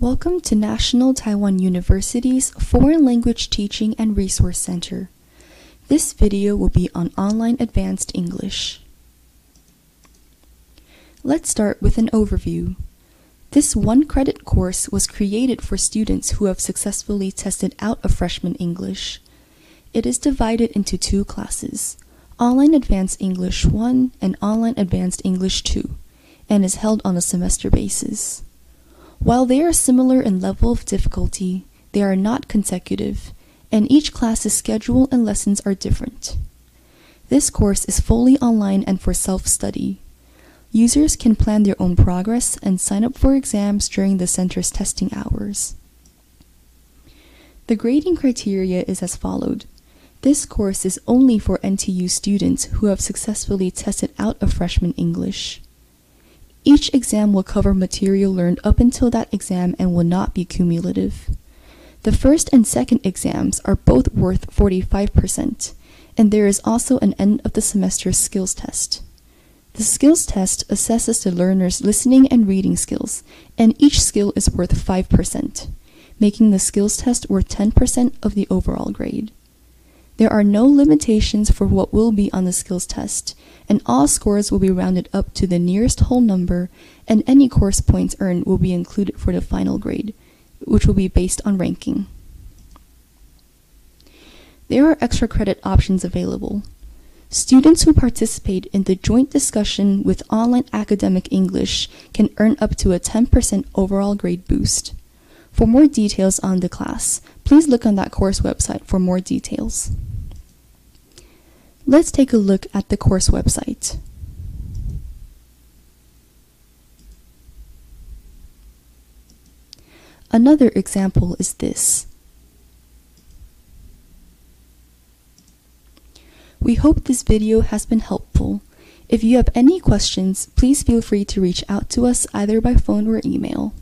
Welcome to National Taiwan University's Foreign Language Teaching and Resource Center. This video will be on Online Advanced English. Let's start with an overview. This one credit course was created for students who have successfully tested out of freshman English. It is divided into two classes Online Advanced English 1 and Online Advanced English 2, and is held on a semester basis. While they are similar in level of difficulty, they are not consecutive, and each class's schedule and lessons are different. This course is fully online and for self study. Users can plan their own progress and sign up for exams during the center's testing hours. The grading criteria is as followed. This course is only for NTU students who have successfully tested out of freshman English. Each exam will cover material learned up until that exam and will not be cumulative. The first and second exams are both worth 45%, and there is also an end of the semester skills test. The skills test assesses the learner's listening and reading skills, and each skill is worth 5%, making the skills test worth 10% of the overall grade. There are no limitations for what will be on the skills test, and all scores will be rounded up to the nearest whole number, and any course points earned will be included for the final grade, which will be based on ranking. There are extra credit options available. Students who participate in the joint discussion with Online Academic English can earn up to a 10% overall grade boost. For more details on the class, please look on that course website for more details. Let's take a look at the course website. Another example is this. We hope this video has been helpful. If you have any questions, please feel free to reach out to us either by phone or email.